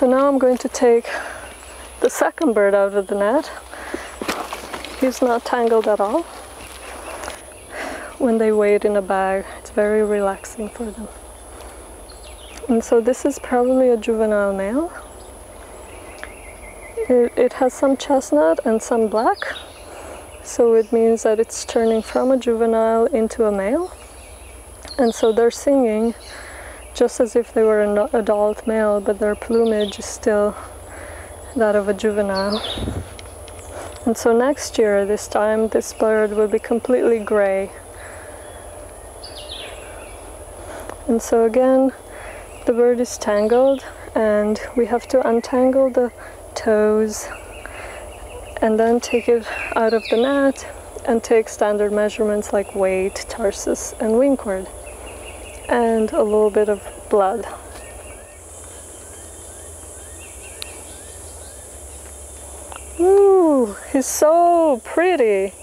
So now I'm going to take the second bird out of the net. He's not tangled at all. When they wait in a bag, it's very relaxing for them. And so this is probably a juvenile male. It, it has some chestnut and some black. So it means that it's turning from a juvenile into a male. And so they're singing just as if they were an adult male, but their plumage is still that of a juvenile. And so next year, this time, this bird will be completely gray. And so again, the bird is tangled and we have to untangle the toes and then take it out of the net and take standard measurements like weight, tarsus, and wing chord, and a little bit of blood. Ooh, he's so pretty.